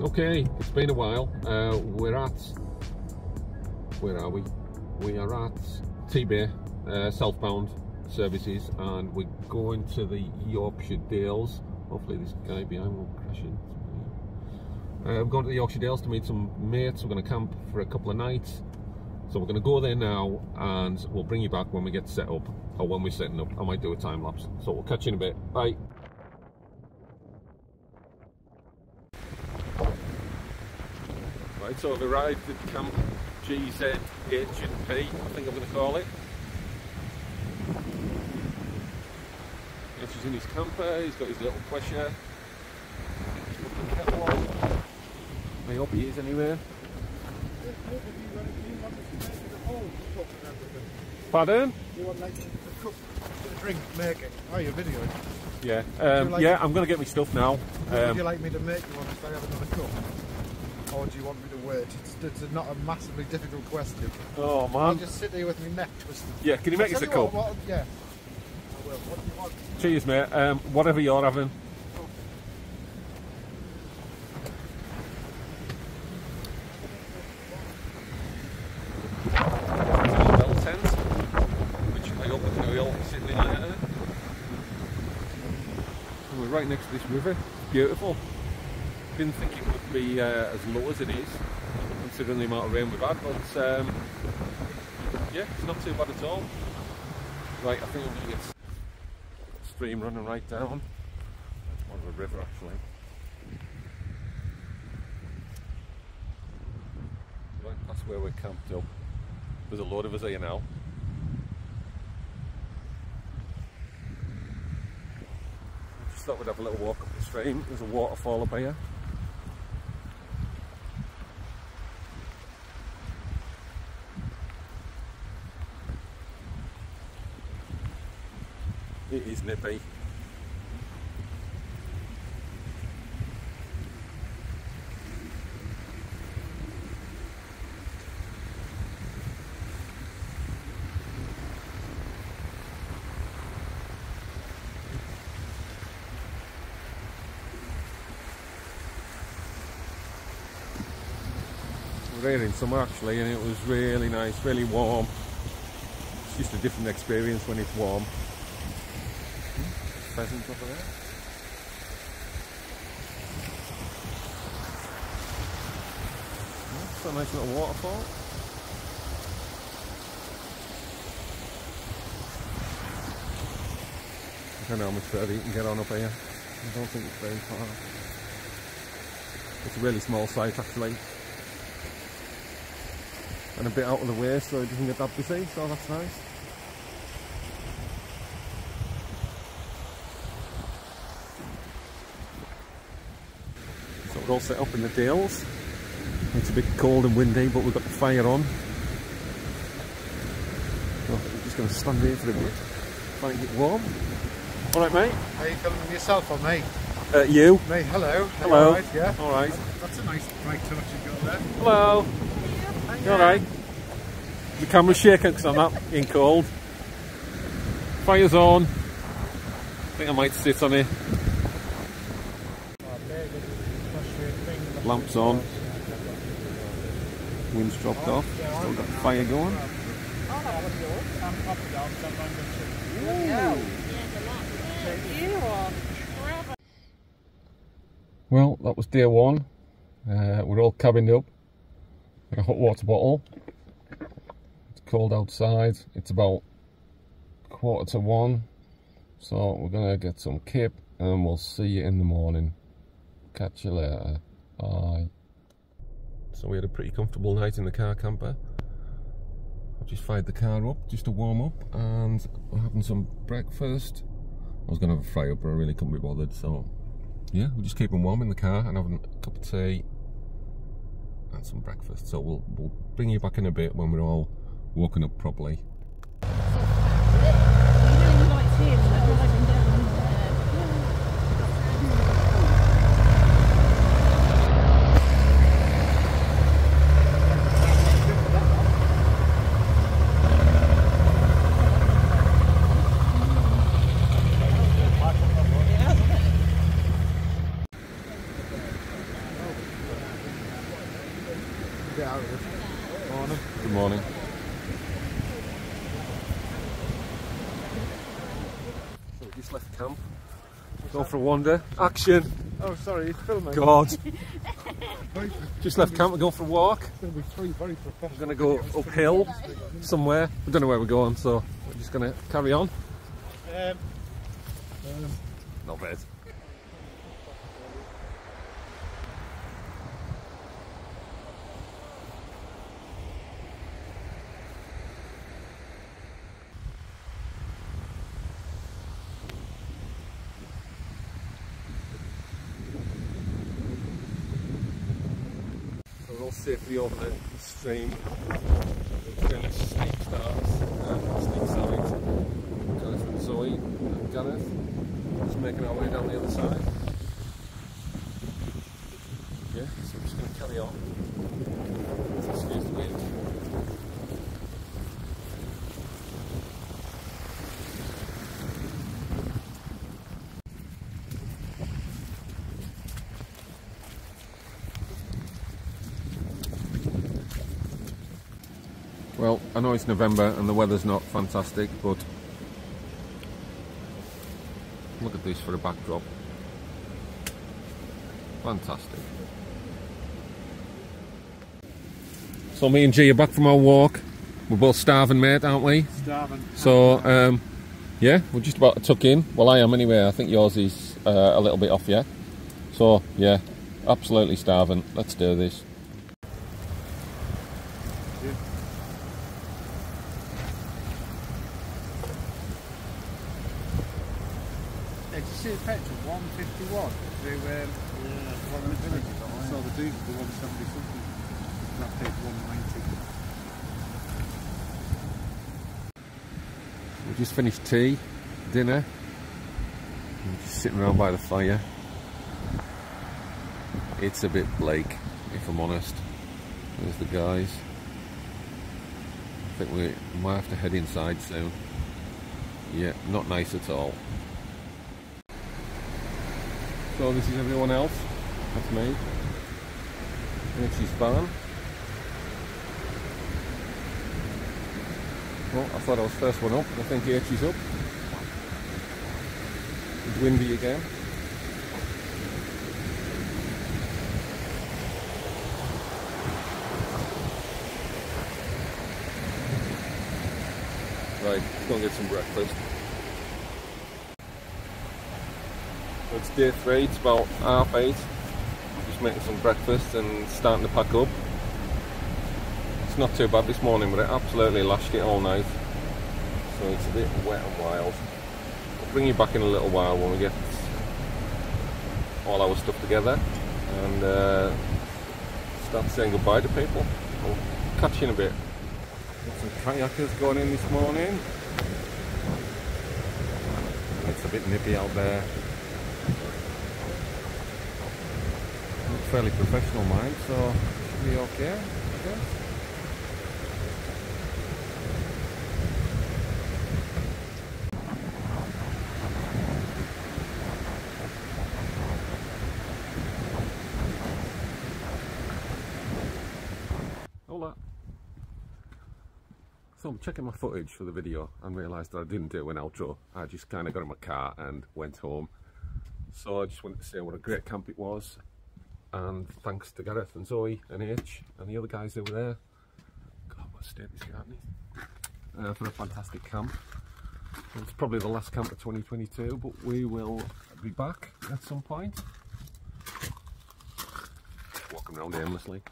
Okay, it's been a while. Uh, we're at, where are we? We are at Tebay, uh, southbound services, and we're going to the Yorkshire Dales. Hopefully this guy behind will crash into me. Uh, we're going to the Yorkshire Dales to meet some mates. We're going to camp for a couple of nights. So we're going to go there now, and we'll bring you back when we get set up, or when we're setting up. I might do a time lapse. So we'll catch you in a bit. Bye. So I've arrived at Camp GZ H and P, I think I'm going to call it. Yes, he's in his camper, he's got his little pressure. I hope he is anywhere. Pardon? You want like the cook, the drink, make it. Oh, you're videoing. Yeah, um, like- yeah, I'm going to get my stuff now. Would Um, you like me to make you one if I have another cup? Or do you want me to wait? It's, it's not a massively difficult question. oh I'll man. just sit here with my neck twisted. Yeah, can you make us a cup? what, yeah. I will. What do you want? Cheers, mate. Um, whatever you're having. Bell tent, which I hope we can all sit in later. And we're right next to this river. It's beautiful. Didn't think it would be uh, as low as it is, considering the amount of rain we've had, but um, yeah, it's not too bad at all. Right, I think I'm going to get stream running right down. Of a river actually. Right past where we're camped up. There's a load of us here now. Just thought we'd have a little walk up the stream. There's a waterfall up here. It is nippy. Here in summer actually and it was really nice, really warm. It's just a different experience when it's warm. Pheasant over there. That's a nice little waterfall. I don't know how much further you can get on up here. I don't think it's very far. It's a really small site actually. And a bit out of the way so it doesn't get that busy, so that's nice. All set up in the Dales. It's a bit cold and windy, but we've got the fire on. So we're just going to stand here for a bit, try and get warm. All right, mate. Are you filming yourself or me? Uh, you? Me, hello. Hello. All right, yeah. All right. That's a nice bright touch you've got there. Hello. You all right? The camera's shaking because I'm not in cold. Fire's on. I think I might sit on it. Lamps on. Wind's dropped off. Still got the fire going. Well, that was day one. Uh, we're all cabined up. Got a hot water bottle. It's cold outside. It's about quarter to one. So we're gonna get some kip and we'll see you in the morning. Catch you later. Bye. So we had a pretty comfortable night in the car camper. I've just fired the car up just to warm up and we're having some breakfast. I was gonna have a fry up but I really couldn't be bothered so yeah, we're just keeping warm in the car and having a cup of tea and some breakfast. So we'll we'll bring you back in a bit when we're all woken up properly. Good morning. So we just left camp. Go for a wander. Action! Oh, sorry, filming. God. Just left camp. We're going for a walk. it's going to be three very professional. We're going to go uphill somewhere. We don't know where we're going, so we're just going to carry on. Um, um, Not bad. All safely over the stream. Again, steep starts, uh, steep sides. Gareth and Zoe and Gareth just making our way down the other side. Yeah, so we're just going to carry on. Well, I know it's November and the weather's not fantastic, but look at this for a backdrop. Fantastic. So me and G are back from our walk. We're both starving, mate, aren't we? starving. So, um, yeah, we're just about to tuck in. Well, I am anyway. I think yours is uh, a little bit off yet. So, yeah, absolutely starving. Let's do this. Yeah, did you see the petrol? 151 through um, one of the villages. I saw the diesel, the 170 something. That paid 190. We just finished tea, dinner. We're just sitting around by the fire. It's a bit bleak, if I'm honest. There's the guys. I think we might have to head inside soon. Yeah, not nice at all. So this is everyone else. That's me. Richie's van. Well, I thought I was first one up, I think Archie's up. It's windy again. Right, go and get some breakfast. So it's day three, it's about half eight. Just making some breakfast and starting to pack up. It's not too bad this morning, but it absolutely lashed it all night. So it's a bit wet and wild. I'll bring you back in a little while when we get all our stuff together and uh, start saying goodbye to people. I'll catch you in a bit. Got some kayakers going in this morning. It's a bit nippy out there. Fairly professional mine, so should be okay, I guess. Hola. So I'm checking my footage for the video and realised that I didn't do an outro. I just kind of got in my car and went home. So I just wanted to say what a great camp it was. And thanks to Gareth and Zoe and H and the other guys over there. God, what state is. Uh, for a fantastic camp. It's probably the last camp of 2022, but we will be back at some point. Walking around aimlessly.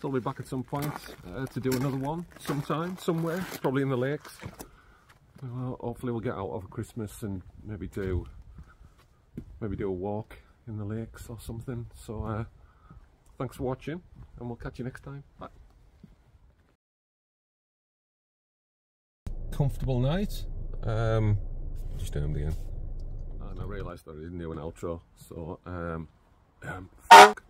So I'll be back at some point uh, to do another one sometime, somewhere, probably in the lakes. Hopefully we'll get out over Christmas and maybe do maybe do a walk in the lakes or something. So uh, thanks for watching and we'll catch you next time. Bye. Comfortable night. Um, just doing again. And I realised that I didn't do an outro, so um, um, fuck.